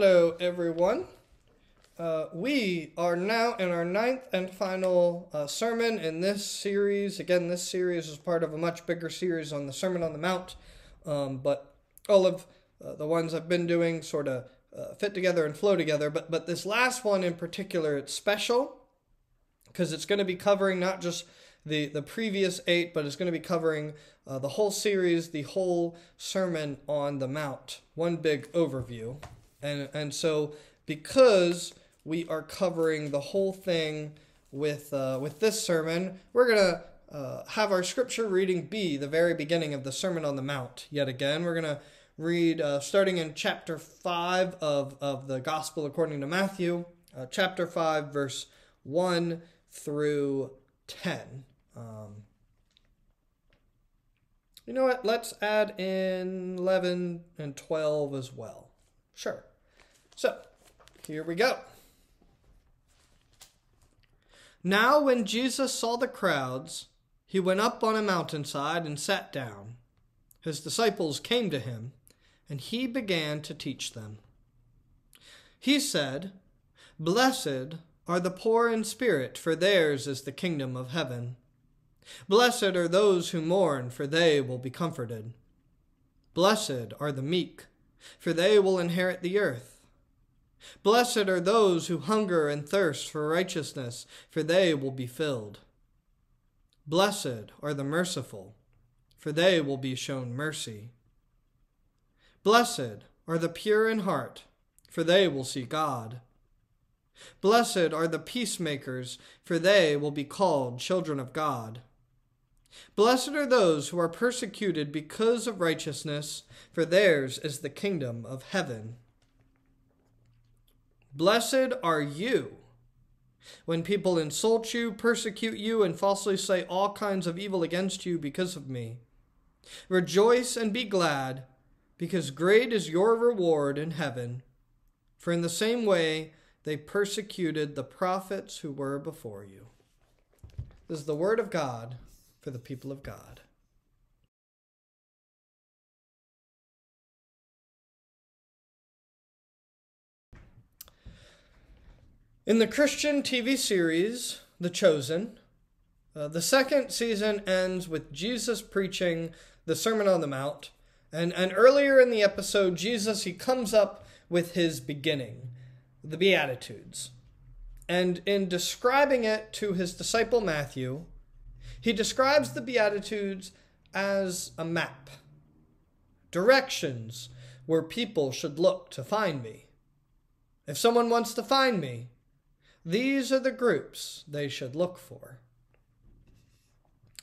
Hello, everyone. Uh, we are now in our ninth and final uh, sermon in this series. Again, this series is part of a much bigger series on the Sermon on the Mount, um, but all of uh, the ones I've been doing sort of uh, fit together and flow together. But but this last one in particular, it's special because it's going to be covering not just the the previous eight, but it's going to be covering uh, the whole series, the whole Sermon on the Mount, one big overview. And, and so, because we are covering the whole thing with, uh, with this sermon, we're going to uh, have our scripture reading be the very beginning of the Sermon on the Mount. Yet again, we're going to read uh, starting in chapter 5 of, of the Gospel according to Matthew, uh, chapter 5, verse 1 through 10. Um, you know what? Let's add in 11 and 12 as well. Sure. So, here we go. Now, when Jesus saw the crowds, he went up on a mountainside and sat down. His disciples came to him, and he began to teach them. He said, Blessed are the poor in spirit, for theirs is the kingdom of heaven. Blessed are those who mourn, for they will be comforted. Blessed are the meek, for they will inherit the earth. Blessed are those who hunger and thirst for righteousness, for they will be filled. Blessed are the merciful, for they will be shown mercy. Blessed are the pure in heart, for they will see God. Blessed are the peacemakers, for they will be called children of God. Blessed are those who are persecuted because of righteousness, for theirs is the kingdom of heaven. Blessed are you when people insult you, persecute you, and falsely say all kinds of evil against you because of me. Rejoice and be glad, because great is your reward in heaven. For in the same way they persecuted the prophets who were before you. This is the word of God for the people of God. In the Christian TV series, The Chosen, uh, the second season ends with Jesus preaching the Sermon on the Mount. And, and earlier in the episode, Jesus, he comes up with his beginning, the Beatitudes. And in describing it to his disciple Matthew, he describes the Beatitudes as a map, directions where people should look to find me. If someone wants to find me, these are the groups they should look for.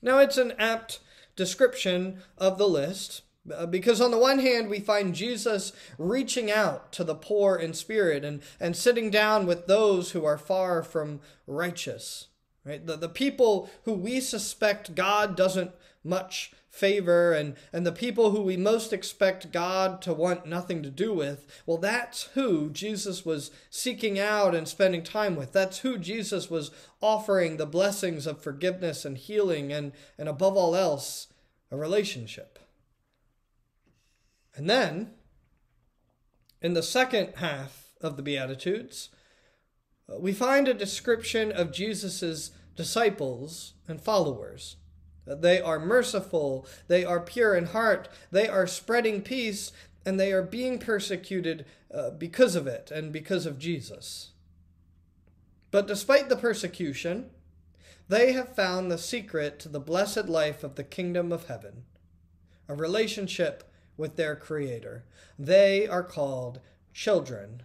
Now, it's an apt description of the list uh, because, on the one hand, we find Jesus reaching out to the poor in spirit and, and sitting down with those who are far from righteous. Right? The, the people who we suspect God doesn't much favor and, and the people who we most expect God to want nothing to do with, well, that's who Jesus was seeking out and spending time with. That's who Jesus was offering the blessings of forgiveness and healing and, and above all else, a relationship. And then, in the second half of the Beatitudes, we find a description of Jesus' disciples and followers. They are merciful, they are pure in heart, they are spreading peace, and they are being persecuted uh, because of it and because of Jesus. But despite the persecution, they have found the secret to the blessed life of the kingdom of heaven, a relationship with their Creator. They are called children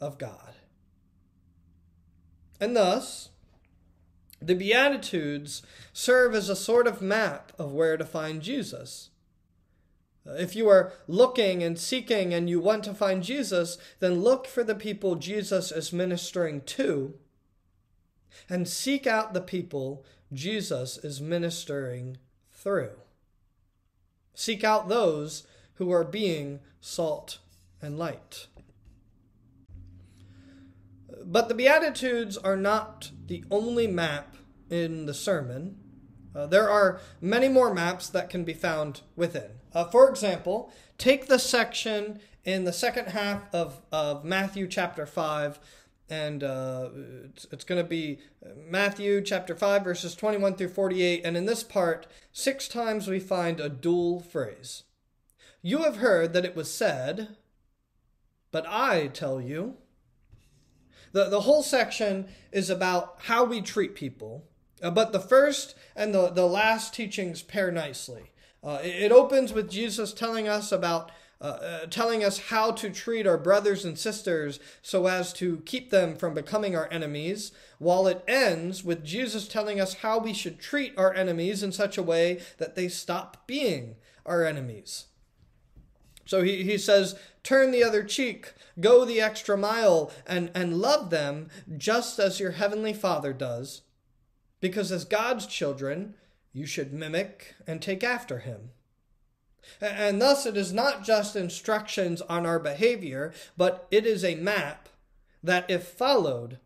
of God. And thus, the Beatitudes serve as a sort of map of where to find Jesus. Uh, if you are looking and seeking and you want to find Jesus, then look for the people Jesus is ministering to and seek out the people Jesus is ministering through. Seek out those who are being salt and light. But the Beatitudes are not the only map in the sermon. Uh, there are many more maps that can be found within. Uh, for example, take the section in the second half of, of Matthew chapter 5. And uh, it's, it's going to be Matthew chapter 5, verses 21 through 48. And in this part, six times we find a dual phrase. You have heard that it was said, but I tell you. The, the whole section is about how we treat people, uh, but the first and the, the last teachings pair nicely. Uh, it, it, opens with Jesus telling us about uh, uh, telling us how to treat our brothers and sisters so as to keep them from becoming our enemies, while it ends with Jesus telling us how we should treat our enemies in such a way that they stop being our enemies. So he, he says, turn the other cheek, go the extra mile, and, and love them just as your heavenly Father does. Because as God's children, you should mimic and take after him. And thus, it is not just instructions on our behavior, but it is a map that, if followed,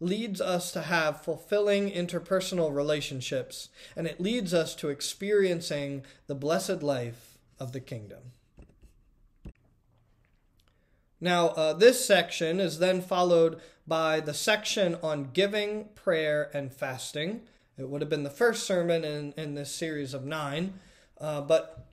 leads us to have fulfilling interpersonal relationships, and it leads us to experiencing the blessed life of the kingdom. Now, uh, this section is then followed by the section on giving, prayer, and fasting. It would have been the first sermon in, in this series of nine. Uh, but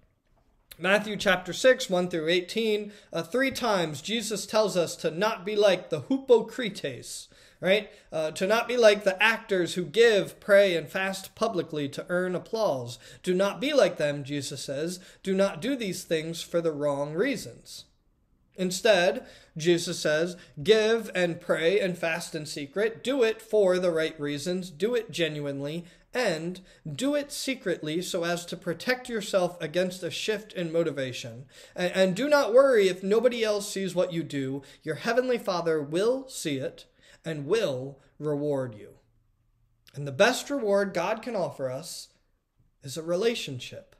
Matthew chapter 6, 1 through 18, uh, three times Jesus tells us to not be like the hypocrites, right? Uh, to not be like the actors who give, pray, and fast publicly to earn applause. Do not be like them, Jesus says. Do not do these things for the wrong reasons. Instead, Jesus says, give and pray and fast in secret. Do it for the right reasons. Do it genuinely. And do it secretly so as to protect yourself against a shift in motivation. And, and do not worry if nobody else sees what you do. Your heavenly Father will see it and will reward you. And the best reward God can offer us is a relationship.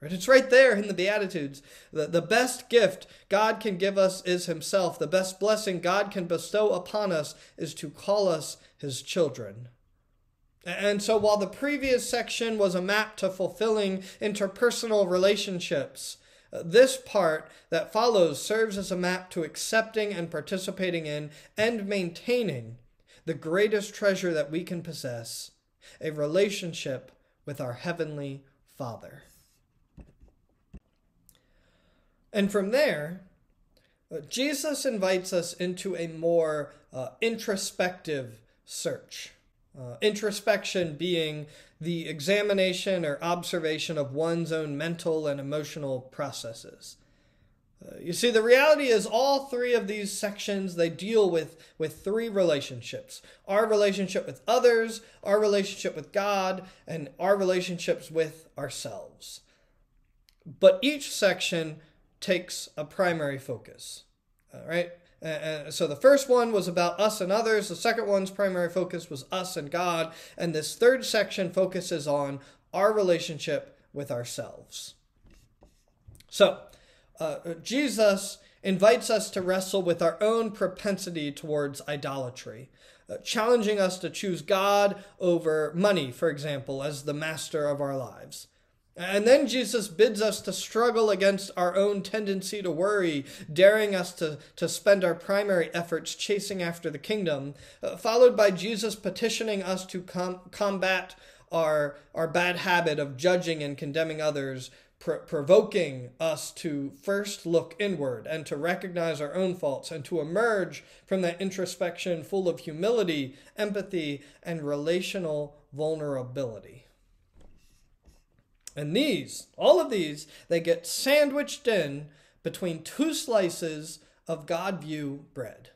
Right? It's right there in the Beatitudes. The, the best gift God can give us is Himself. The best blessing God can bestow upon us is to call us His children. And so, while the previous section was a map to fulfilling interpersonal relationships, uh, this part that follows serves as a map to accepting and participating in and maintaining the greatest treasure that we can possess a relationship with our Heavenly Father. And from there, uh, Jesus invites us into a more uh, introspective search. Uh, introspection being the examination or observation of one's own mental and emotional processes. Uh, you see, the reality is all three of these sections, they deal with, with three relationships. Our relationship with others, our relationship with God, and our relationships with ourselves. But each section takes a primary focus. All right? Uh, so the first one was about us and others. The second one's primary focus was us and God. And this third section focuses on our relationship with ourselves. So, uh, Jesus invites us to wrestle with our own propensity towards idolatry, uh, challenging us to choose God over money, for example, as the master of our lives. And then Jesus bids us to struggle against our own tendency to worry, daring us to, to spend our primary efforts chasing after the kingdom, uh, followed by Jesus petitioning us to com- combat our, our bad habit of judging and condemning others, pr- provoking us to first look inward and to recognize our own faults and to emerge from that introspection full of humility, empathy, and relational vulnerability. And these, all of these, they get sandwiched in between two slices of God view bread.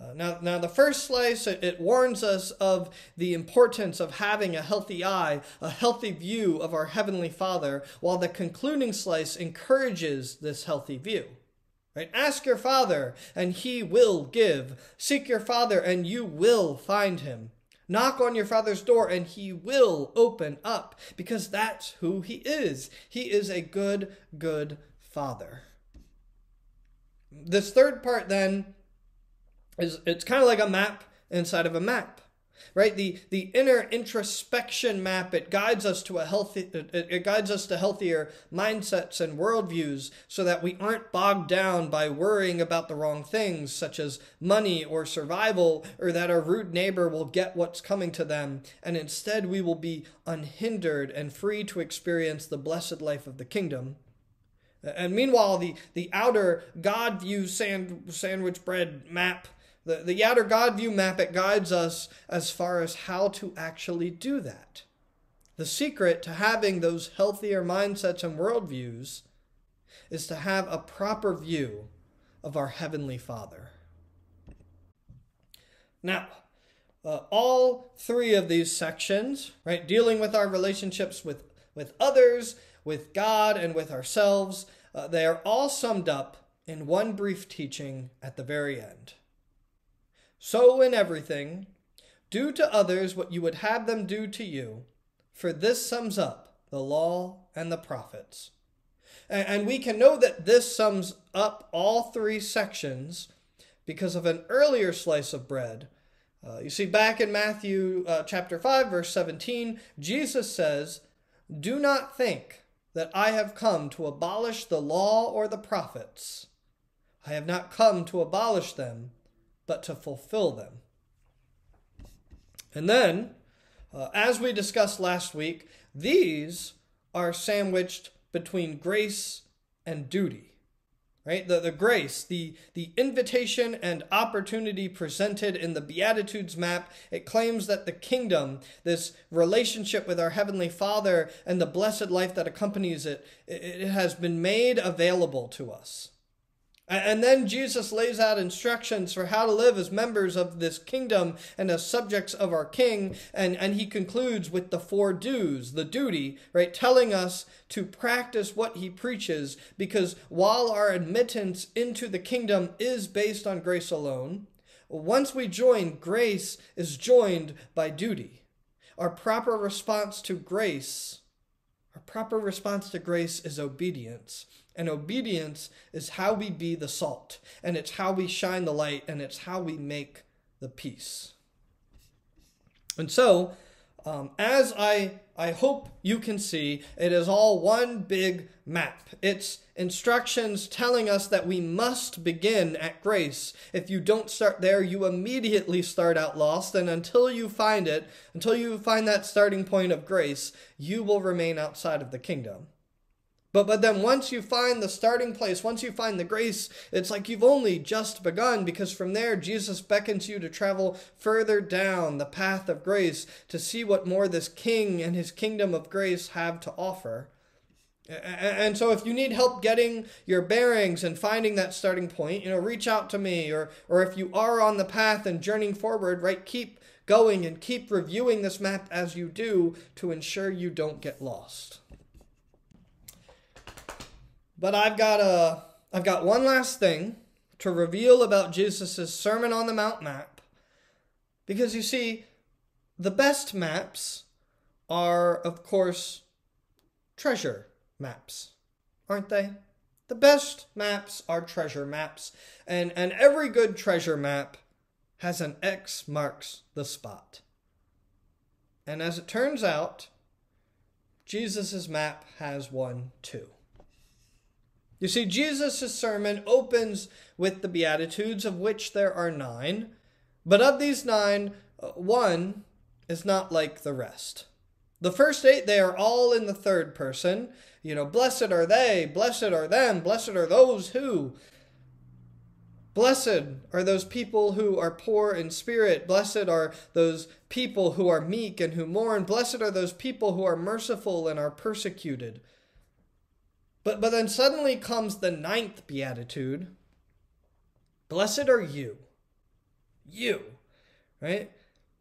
Uh, now, now, the first slice, it, it, warns us of the importance of having a healthy eye, a healthy view of our Heavenly Father, while the concluding slice encourages this healthy view. Right? Ask your Father, and He will give. Seek your Father, and you will find Him. Knock on your father's door and he will open up because that's who he is. He is a good, good father. This third part then is it's kind of like a map inside of a map. Right? The the inner introspection map it guides us to a healthy it, it, guides us to healthier mindsets and worldviews so that we aren't bogged down by worrying about the wrong things such as money or survival or that our rude neighbor will get what's coming to them. And instead we will be unhindered and free to experience the blessed life of the kingdom. And meanwhile the the outer god view sand, sandwich bread map the, the outer God view map, it guides us as far as how to actually do that. The secret to having those healthier mindsets and worldviews is to have a proper view of our Heavenly Father. Now, uh, all three of these sections, right, dealing with our relationships with, with others, with God, and with ourselves, uh, they are all summed up in one brief teaching at the very end. So in everything, do to others what you would have them do to you, for this sums up the law and the prophets. And we can know that this sums up all three sections because of an earlier slice of bread. Uh, you see, back in Matthew uh, chapter 5, verse 17, Jesus says, Do not think that I have come to abolish the law or the prophets. I have not come to abolish them, but to fulfill them. And then, uh, as we discussed last week, these are sandwiched between grace and duty. Right? The, the grace, the, the invitation and opportunity presented in the Beatitudes map, it claims that the kingdom, this relationship with our Heavenly Father, and the blessed life that accompanies it, it, it has been made available to us. And then Jesus lays out instructions for how to live as members of this kingdom and as subjects of our king. And, and he concludes with the four do's, the duty, right? Telling us to practice what he preaches because while our admittance into the kingdom is based on grace alone, once we join, grace is joined by duty. Our proper response to grace, our proper response to grace is obedience. And obedience is how we be the salt, and it's how we shine the light, and it's how we make the peace. And so, um, as I, I hope you can see, it is all one big map. It's instructions telling us that we must begin at grace. If you don't start there, you immediately start out lost, and until you find it, until you find that starting point of grace, you will remain outside of the kingdom. But but then once you find the starting place, once you find the grace, it's like you've only just begun because from there Jesus beckons you to travel further down the path of grace to see what more this king and his kingdom of grace have to offer. And so if you need help getting your bearings and finding that starting point, you know, reach out to me or or if you are on the path and journeying forward, right, keep going and keep reviewing this map as you do to ensure you don't get lost. But I've got a I've got one last thing to reveal about Jesus' Sermon on the Mount map. Because you see, the best maps are, of course, treasure maps, aren't they? The best maps are treasure maps, and, and every good treasure map has an X marks the spot. And as it turns out, Jesus' map has one too. You see, Jesus' sermon opens with the Beatitudes, of which there are nine. But of these nine, uh, one is not like the rest. The first eight, they are all in the third person. You know, blessed are they, blessed are them, blessed are those who. Blessed are those people who are poor in spirit. Blessed are those people who are meek and who mourn. Blessed are those people who are merciful and are persecuted. But, but then suddenly comes the ninth beatitude Blessed are you. You. Right?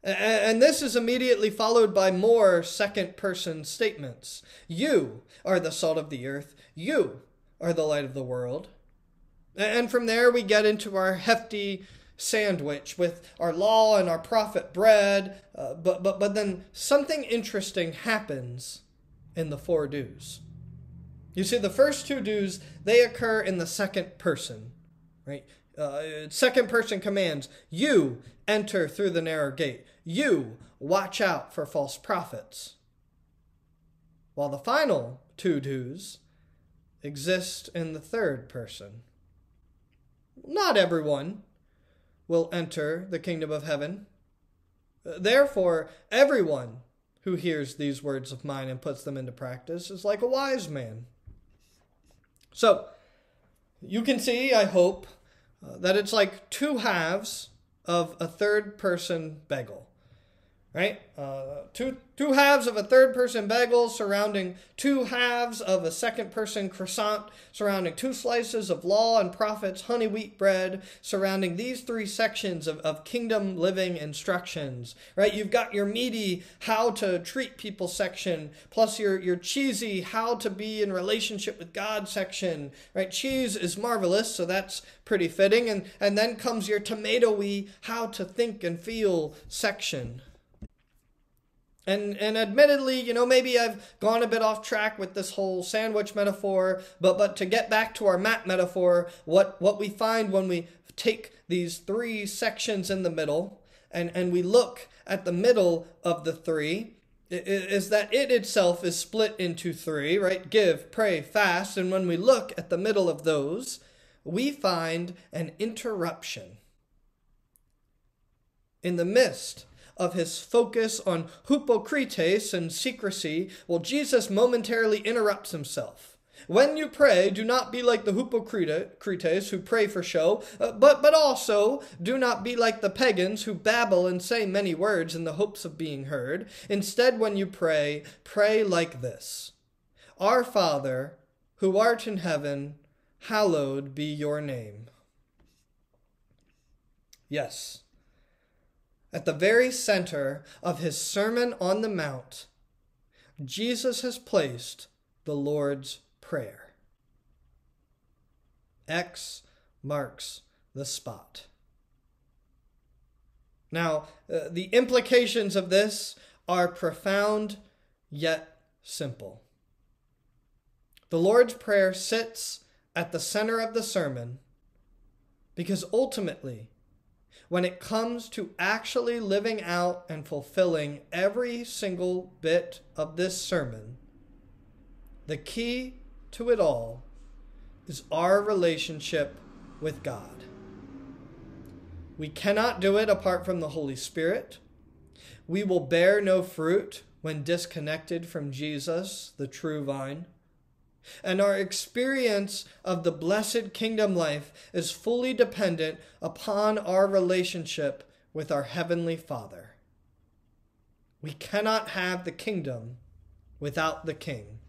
And this is immediately followed by more second person statements. You are the salt of the earth. You are the light of the world. And from there we get into our hefty sandwich with our law and our prophet bread. Uh, but, but, but then something interesting happens in the four do's. You see, the first two do's, they occur in the second person, right? Uh, second person commands, you enter through the narrow gate. You watch out for false prophets. While the final two do's exist in the third person. Not everyone will enter the kingdom of heaven. Therefore, everyone who hears these words of mine and puts them into practice is like a wise man. So, you can see, I hope, uh, that it's like two halves of a third person bagel right? Uh, two two halves of a third person bagel surrounding two halves of a second person croissant surrounding two slices of law and prophets honey wheat bread surrounding these three sections of, of kingdom living instructions right? You've got your meaty how to treat people section plus your your cheesy how to be in relationship with god section right? Cheese is marvelous so that's pretty fitting. And and then comes your tomatoey how to think and feel section and and admittedly, you know, maybe I've gone a bit off track with this whole sandwich metaphor, but but to get back to our map metaphor, what what we find when we take these three sections in the middle and and we look at the middle of the three is that it itself is split into three, right? Give, pray, fast, and when we look at the middle of those, we find an interruption. In the midst of his focus on hypocrites and secrecy, well, Jesus momentarily interrupts himself. When you pray, do not be like the hypocrites who pray for show, uh, but, but also do not be like the pagans who babble and say many words in the hopes of being heard. Instead, when you pray, pray like this Our Father, who art in heaven, hallowed be your name. Yes, at the very center of his Sermon on the Mount, Jesus has placed the Lord's Prayer. X marks the spot. Now, uh, the implications of this are profound yet simple. The Lord's Prayer sits at the center of the sermon because ultimately when it comes to actually living out and fulfilling every single bit of this sermon, the key to it all is our relationship with God. We cannot do it apart from the Holy Spirit. We will bear no fruit when disconnected from Jesus, the true vine. And our experience of the blessed kingdom life is fully dependent upon our relationship with our Heavenly Father. We cannot have the kingdom without the King.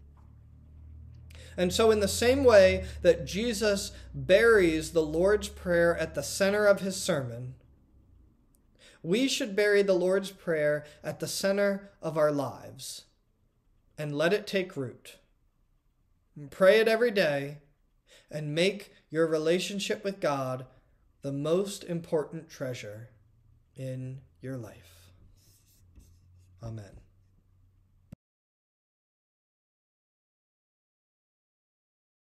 And so, in the same way that Jesus buries the Lord's Prayer at the center of his sermon, we should bury the Lord's Prayer at the center of our lives and let it take root. Pray it every day and make your relationship with God the most important treasure in your life. Amen.